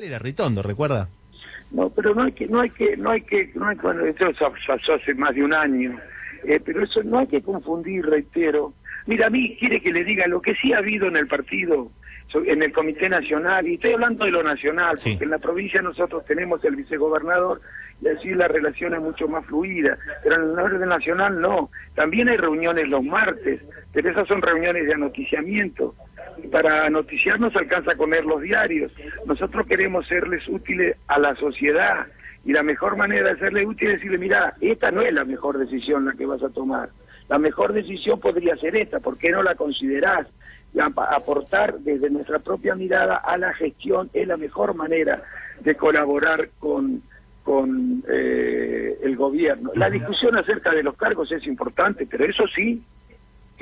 era Ritondo, ¿recuerda? No, pero no hay que, no hay que, no hay que, no hay, bueno, esto pasó hace más de un año, eh, pero eso no hay que confundir, reitero. Mira, a mí quiere que le diga lo que sí ha habido en el partido, en el Comité Nacional, y estoy hablando de lo nacional, porque en la provincia nosotros tenemos el vicegobernador y así la relación es mucho más fluida, pero en el orden nacional no. También hay reuniones los martes, pero esas son reuniones de anoticiamiento para noticiarnos alcanza con leer los diarios. Nosotros queremos serles útiles a la sociedad y la mejor manera de serles útiles es decirle, mira, esta no es la mejor decisión la que vas a tomar. La mejor decisión podría ser esta, ¿por qué no la considerás? Y aportar desde nuestra propia mirada a la gestión es la mejor manera de colaborar con, con eh, el gobierno. La discusión acerca de los cargos es importante, pero eso sí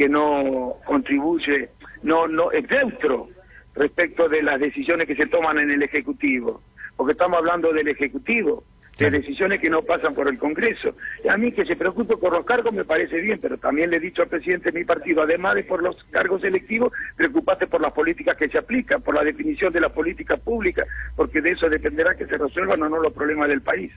que no contribuye no, no, es neutro respecto de las decisiones que se toman en el Ejecutivo, porque estamos hablando del Ejecutivo, de decisiones que no pasan por el Congreso. Y a mí que se preocupe por los cargos me parece bien, pero también le he dicho al presidente de mi partido, además de por los cargos electivos, preocupate por las políticas que se aplican, por la definición de la política pública, porque de eso dependerá que se resuelvan o no los problemas del país.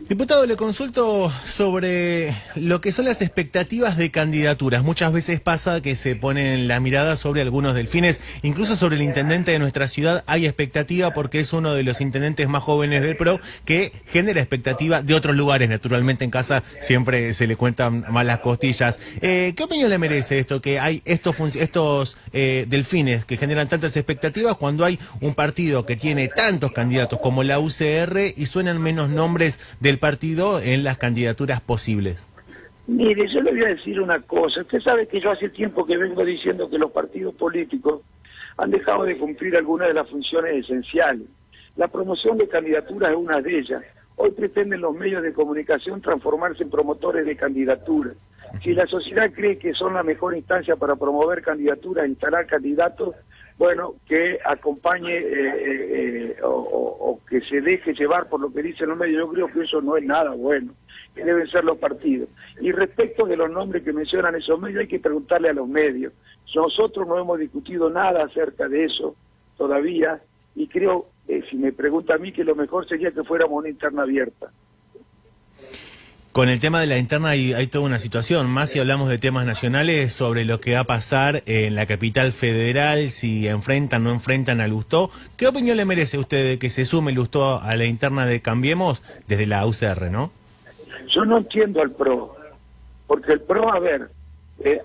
Diputado, le consulto sobre lo que son las expectativas de candidaturas. Muchas veces pasa que se ponen la mirada sobre algunos delfines, incluso sobre el intendente de nuestra ciudad hay expectativa porque es uno de los intendentes más jóvenes del PRO que genera expectativa de otros lugares. Naturalmente en casa siempre se le cuentan malas costillas. Eh, ¿Qué opinión le merece esto que hay estos, estos eh, delfines que generan tantas expectativas cuando hay un partido que tiene tantos candidatos como la UCR y suenan menos nombres del partido en las candidaturas posibles? Mire, yo le voy a decir una cosa. Usted sabe que yo hace tiempo que vengo diciendo que los partidos políticos han dejado de cumplir algunas de las funciones esenciales. La promoción de candidaturas es una de ellas. Hoy pretenden los medios de comunicación transformarse en promotores de candidaturas. Si la sociedad cree que son la mejor instancia para promover candidaturas, instalar candidatos, bueno, que acompañe eh, eh, eh, o, que se deje llevar por lo que dicen los medios. Yo creo que eso no es nada bueno, que deben ser los partidos. Y respecto de los nombres que mencionan esos medios, hay que preguntarle a los medios. Nosotros no hemos discutido nada acerca de eso todavía y creo, si me pregunta a mí, que lo mejor sería que fuéramos una interna abierta. Con el tema de la interna hay, hay, toda una situación, más si hablamos de temas nacionales, sobre lo que va a pasar en la capital federal, si enfrentan o no enfrentan a Lustó. ¿Qué opinión le merece usted de que se sume Lustó a la interna de Cambiemos desde la UCR, no? Yo no entiendo al PRO, porque el PRO, a ver, eh,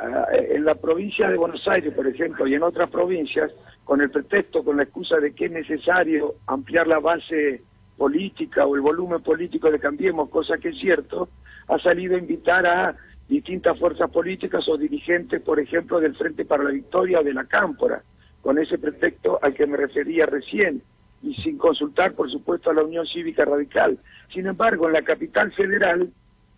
en la provincia de Buenos Aires, por ejemplo, y en otras provincias, con el pretexto, con la excusa de que es necesario ampliar la base política o el volumen político de Cambiemos, cosa que es cierto, ha salido a invitar a distintas fuerzas políticas o dirigentes, por ejemplo, del Frente para la Victoria de la Cámpora, con ese pretexto al que me refería recién, y sin consultar, por supuesto, a la Unión Cívica Radical. Sin embargo, en la capital federal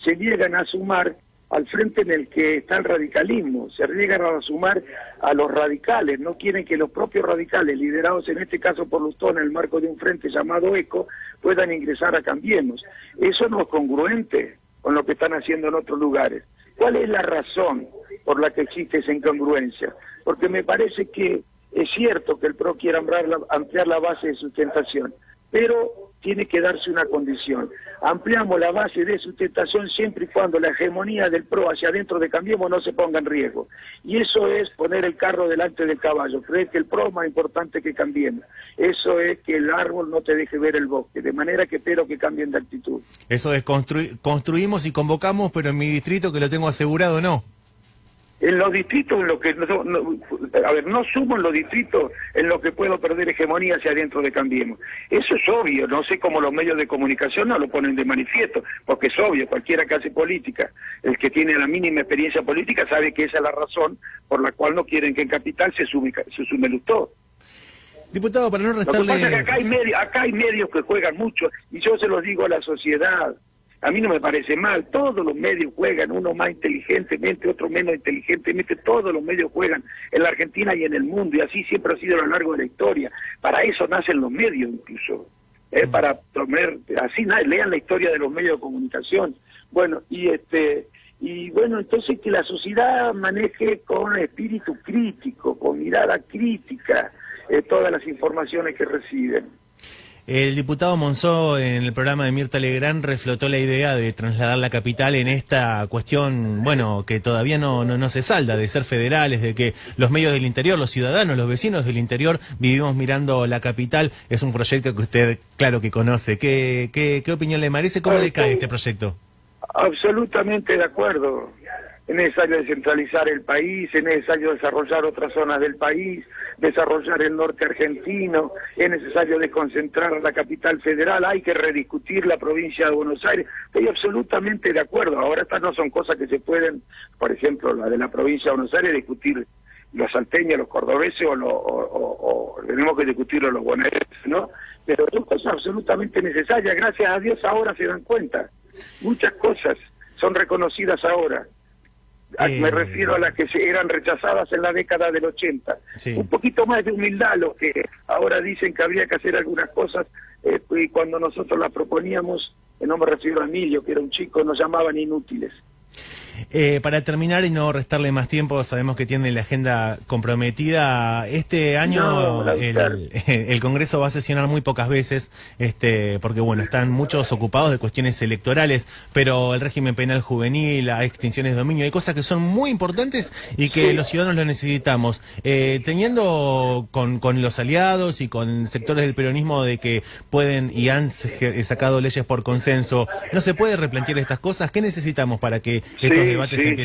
se niegan a sumar al frente en el que está el radicalismo, se llegan a sumar a los radicales, no quieren que los propios radicales, liderados en este caso por Lustón en el marco de un frente llamado ECO, puedan ingresar a Cambiemos. Eso no es congruente con lo que están haciendo en otros lugares. ¿Cuál es la razón por la que existe esa incongruencia? Porque me parece que es cierto que el PRO quiere ampliar la base de sustentación, pero tiene que darse una condición. Ampliamos la base de sustentación siempre y cuando la hegemonía del PRO hacia adentro de Cambiemos no se ponga en riesgo. Y eso es poner el carro delante del caballo, creer que el PRO es más importante que Cambiemos. Eso es que el árbol no te deje ver el bosque, de manera que espero que cambien de actitud. Eso es construimos y convocamos, pero en mi distrito que lo tengo asegurado no. En los distritos, en lo que a ver, no sumo en los distritos en lo que puedo perder hegemonía hacia adentro de Cambiemos. Eso es obvio, no sé cómo los medios de comunicación no lo ponen de manifiesto, porque es obvio, cualquiera que hace política, el que tiene la mínima experiencia política sabe que esa es la razón por la cual no quieren que en Capital se sume, se sume Lustó. Diputado, para no restarle... Lo que pasa es que acá hay, medios, acá hay medios que juegan mucho, y yo se los digo a la sociedad, a mí no me parece mal, todos los medios juegan, uno más inteligentemente, otro menos inteligentemente, todos los medios juegan en la Argentina y en el mundo, y así siempre ha sido a lo largo de la historia. Para eso nacen los medios incluso, ¿eh? para tomar, así lean la historia de los medios de comunicación. Bueno, y este y bueno, entonces que la sociedad maneje con espíritu crítico, con mirada crítica, eh, todas las informaciones que reciben. El diputado Monzó en el programa de Mirta Legrand reflotó la idea de trasladar la capital en esta cuestión, bueno, que todavía no, no, se salda, de ser federales, de que los medios del interior, los ciudadanos, los vecinos del interior vivimos mirando la capital. Es un proyecto que usted, claro que conoce. ¿Qué, qué, qué opinión le merece? ¿Cómo le cae este proyecto? Absolutamente de acuerdo es necesario descentralizar el país, es necesario desarrollar otras zonas del país, desarrollar el norte argentino, es necesario desconcentrar la capital federal, hay que rediscutir la provincia de Buenos Aires. Estoy absolutamente de acuerdo. Ahora estas no son cosas que se pueden, por ejemplo, la de la provincia de Buenos Aires, discutir los salteños, los cordobeses o, o, tenemos que discutirlo los bonaerenses, ¿no? Pero son cosas absolutamente necesarias. Gracias a Dios ahora se dan cuenta. Muchas cosas son reconocidas ahora. Me eh, refiero a las que eran rechazadas en la década del 80. Un poquito más de humildad los que ahora dicen que habría que hacer algunas cosas eh, y cuando nosotros las proponíamos, no me refiero a Emilio, que era un chico, nos llamaban inútiles. Eh, para terminar y no restarle más tiempo, sabemos que tiene la agenda comprometida. Este año el, Congreso va a sesionar muy pocas veces, este, porque bueno, están muchos ocupados de cuestiones electorales, pero el régimen penal juvenil, las extinciones de dominio, hay cosas que son muy importantes y que los ciudadanos lo necesitamos. Eh, teniendo con, con los aliados y con sectores del peronismo de que pueden y han sacado leyes por consenso, ¿no se puede replantear estas cosas? ¿Qué necesitamos para que sí,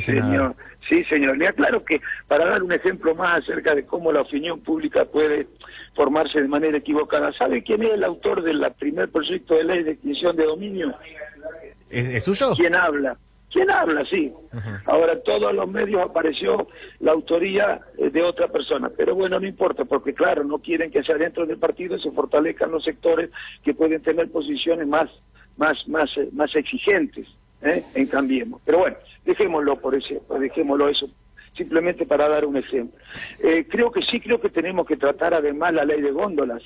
señor. Sí, señor. Le aclaro que para dar un ejemplo más acerca de cómo la opinión pública puede formarse de manera equivocada, ¿sabe quién es el autor del primer proyecto de ley de extinción de dominio? ¿Es, suyo? ¿Quién habla? ¿Quién habla? Sí. Ahora, en todos los medios apareció la autoría eh, de otra persona. Pero bueno, no importa, porque claro, no quieren que hacia dentro del partido se fortalezcan los sectores que pueden tener posiciones más, más, más, eh, más exigentes ¿eh? en Cambiemos. Pero bueno, dejémoslo por ese, dejémoslo eso, simplemente para dar un ejemplo. Eh, creo que sí, creo que tenemos que tratar además la ley de góndolas.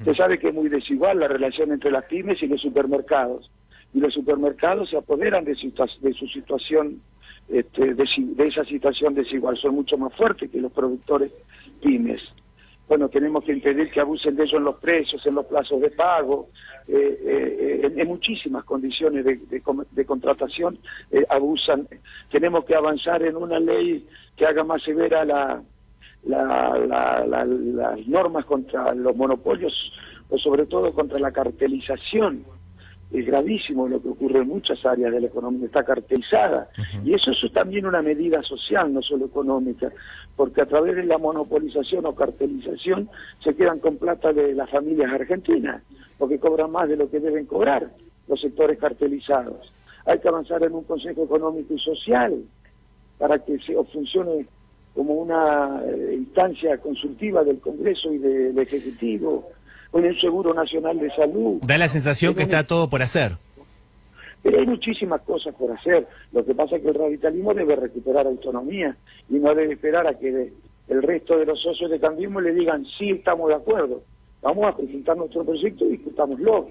Usted sabe que es muy desigual la relación entre las pymes y los supermercados. Y los supermercados se apoderan de su, de su situación, este, de, de esa situación desigual. Son mucho más fuertes que los productores pymes bueno, tenemos que impedir que abusen de ellos en los precios, en los plazos de pago, eh, eh, en, muchísimas condiciones de, contratación eh, abusan. Tenemos que avanzar en una ley que haga más severa la, las normas contra los monopolios o sobre todo contra la cartelización es gravísimo lo que ocurre en muchas áreas de la economía, está cartelizada. Y eso es también una medida social, no solo económica, porque a través de la monopolización o cartelización se quedan con plata de las familias argentinas, porque cobran más de lo que deben cobrar los sectores cartelizados. Hay que avanzar en un Consejo Económico y Social para que se, funcione como una eh, instancia consultiva del Congreso y del Ejecutivo con el Seguro Nacional de Salud. Da la sensación que está todo por hacer. Pero hay muchísimas cosas por hacer. Lo que pasa es que el radicalismo debe recuperar autonomía y no debe esperar a que el resto de los socios de Cambiemos le digan sí, estamos de acuerdo. Vamos a presentar nuestro proyecto y discutámoslo.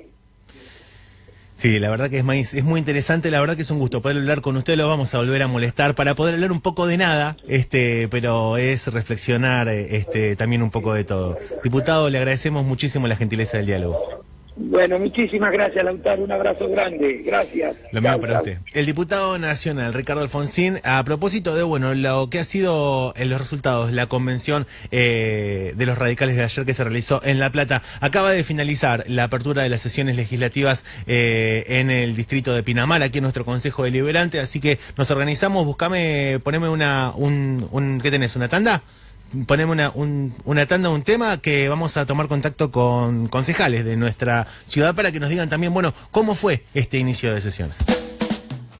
Sí, la verdad que es muy, es muy interesante, la verdad que es un gusto poder hablar con usted, lo vamos a volver a molestar para poder hablar un poco de nada, este, pero es reflexionar este, también un poco de todo. Diputado, le agradecemos muchísimo la gentileza del diálogo. Bueno, muchísimas gracias, Lautaro. Un abrazo grande. Gracias. Lo mismo para usted. El diputado nacional, Ricardo Alfonsín, a propósito de, bueno, lo que ha sido en los resultados la convención eh, de los radicales de ayer que se realizó en La Plata, acaba de finalizar la apertura de las sesiones legislativas eh, en el distrito de Pinamar, aquí en nuestro Consejo Deliberante, así que nos organizamos, buscame, poneme una, un, un ¿qué tenés? ¿Una tanda? Ponemos una, un, una tanda, un tema que vamos a tomar contacto con concejales de nuestra ciudad para que nos digan también, bueno, cómo fue este inicio de sesiones.